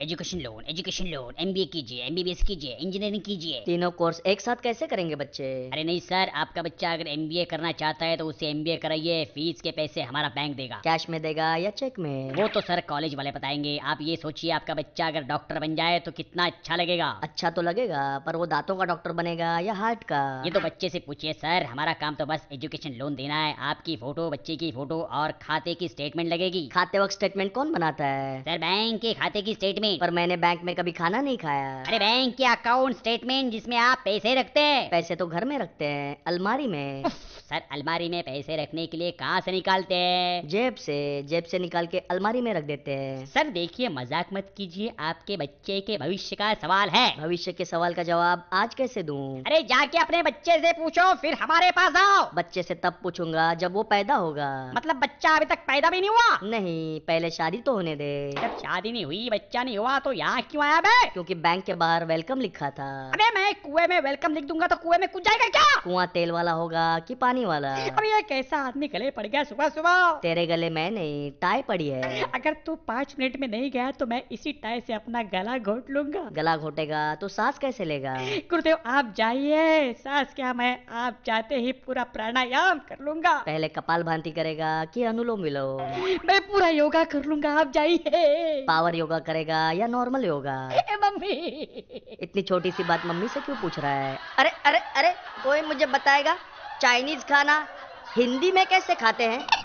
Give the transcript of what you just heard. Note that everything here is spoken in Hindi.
Education loan education loan MBA कीजिए एमबीबीएस कीजिए इंजीनियरिंग कीजिए। तीनों कोर्स एक साथ कैसे करेंगे बच्चे? अरे नहीं सर आपका बच्चा अगर एमबीए करना चाहता है तो उसे एमबीए कराइए फ़ीस के पैसे हमारा बैंक देगा। कैश में देगा या चेक में? वो तो सर कॉलेज वाले बताएँगे। आप ये सोचिए आपका बच्चा अगर डॉक्टर बन जाए तो कितना अच्छा लगेगा। अच्छा तो लगेगा पर वो दांतों का डॉक्टर बनेगा या हार्ट का? ये तो बच्चे से पूछिए सर हमारा काम तो बस एजुकेशन लोन देना है। आपकी फ़ोटो बच्चे की फ़ोटो और खाते की स्टेटमेंट लगेगी। खाते वक्त स्टेटमेंट कौन बनाता है? सर बैंक के खाते की स्टेटमेंट पर मैंने बैंक में कभी खाना नहीं खाया। अरे बैंक के अकाउंट स्टेटमेंट जिसमें आप पैसे रखते हैं। पैसे तो घर में रखते हैं अलमारी में। सर अलमारी में पैसे रखने के लिए कहाँ से निकालते हैं? जेब से जेब से निकाल के अलमारी में रख देते हैं। सर देखिए मज़ाक मत कीजिए आपके बच्चे के भविष्य का सवाल है। भविष्य के सवाल का जवाब आज कैसे दूँ? अरे जाके अपने बच्चे से पूछो फिर हमारे पास आओ। बच्चे से तब पूछूँगा जब वो पैदा होगा। मतलब बच्चा अभी तक पैदा भी नहीं हुआ? नहीं पहले शादी तो होने दे। जब शादी नहीं हुई बच्चा नहीं हुआ तो यहाँ क्यों आया बे? क्योंकि बैंक के बाहर वेलकम लिखा था। अबे मैं कुएँ में वेलकम लिख दूँगा तो कुएँ में कुछ जाएगा क्या? कुआँ तेल वाला होगा कि पानी वाला? अब ये कैसा आदमी गले पड़ गया सुबह सुबह? तेरे गले में नहीं टाई पड़ी है। अगर तू पाँच मिनट में नहीं गया तो मैं इसी टाई से अपना गला घोट लूँगा। गला घोटेगा तो सांस कैसे लेगा? गुरुदेव आप जाइए। सांस क्या मैं आप जाते ही पूरा प्राणायाम कर लूँगा। पहले कपाल भांति करेगा कि अनुलोम विलोम? मैं पूरा योगा कर लूँगा आप जाइए। पावर योगा करेगा या नॉर्मल होगा? ए, मम्मी। इतनी छोटी सी बात मम्मी से क्यों पूछ रहा है? अरे अरे अरे कोई मुझे बताएगा? चाइनीज़ खाना हिंदी में कैसे खाते हैं?